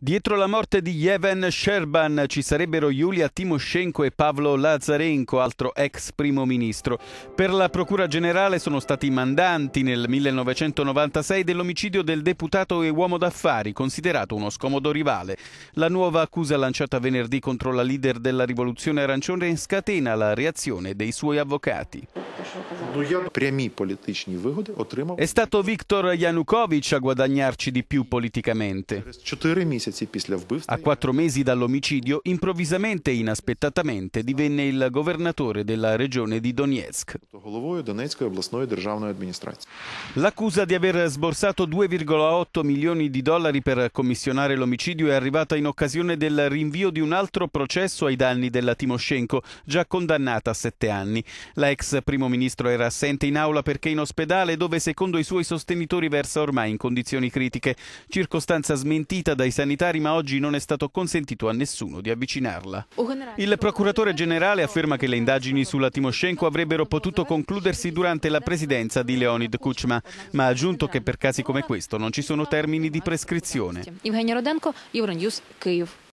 Dietro la morte di Yevhen Sherban ci sarebbero Yulia Timoshenko e Pavlo Lazarenko, altro ex primo ministro. Per la Procura Generale sono stati mandanti nel 1996 dell'omicidio del deputato e uomo d'affari, considerato uno scomodo rivale. La nuova accusa lanciata venerdì contro la leader della rivoluzione arancione scatena la reazione dei suoi avvocati. È stato Viktor Yanukovych a guadagnarci di più politicamente. A quattro mesi dall'omicidio, improvvisamente e inaspettatamente divenne il governatore della regione di Donetsk. L'accusa di aver sborsato 2,8 milioni di dollari per commissionare l'omicidio è arrivata in occasione del rinvio di un altro processo ai danni della Timoshenko, già condannata a sette anni. La ex primo ministro era assente in aula perché in ospedale dove secondo i suoi sostenitori versa ormai in condizioni critiche, circostanza smentita dai sanitari ma oggi non è stato consentito a nessuno di avvicinarla. Il procuratore generale afferma che le indagini sulla Timoshenko avrebbero potuto concludersi durante la presidenza di Leonid Kuchma, ma ha aggiunto che per casi come questo non ci sono termini di prescrizione.